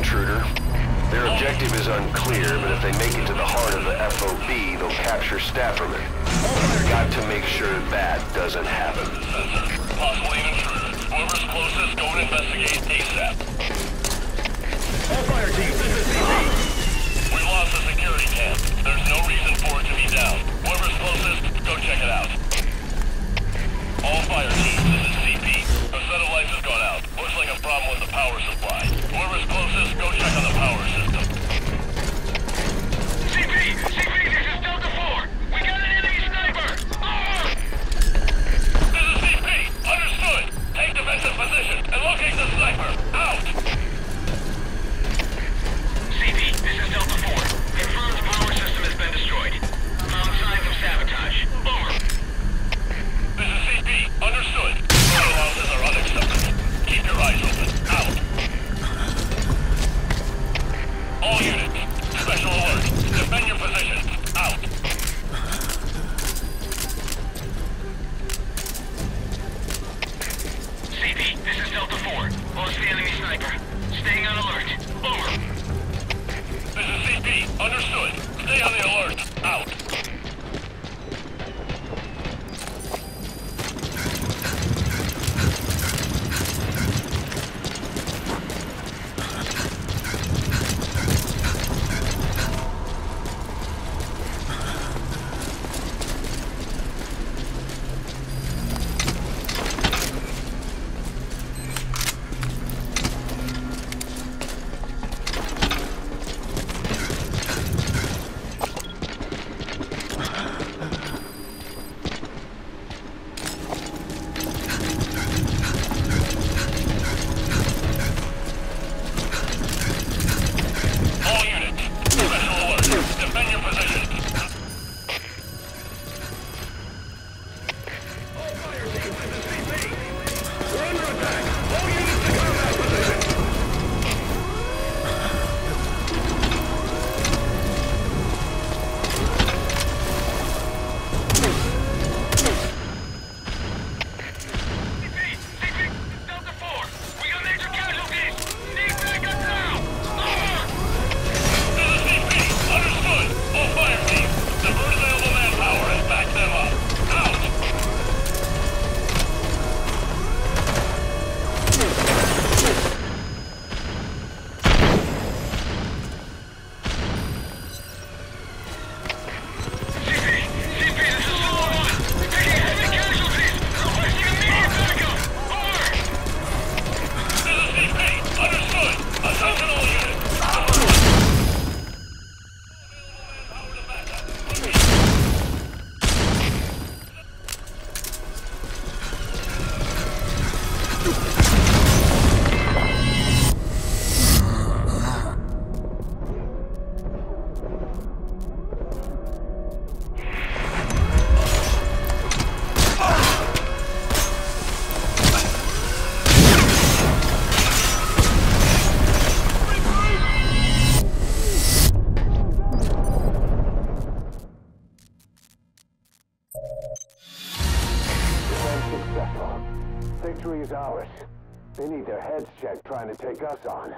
intruder. Their objective is unclear, but if they make it to the heart of the FOB, they'll capture Stafferman. Got to make sure that doesn't happen. Possibly an intruder. Whoever's closest, go and investigate ASAP. enemy sniper. Staying on alert. Over. This is CP. Understood. Stay on the alert. Out. victory is ours. They need their heads checked trying to take us on.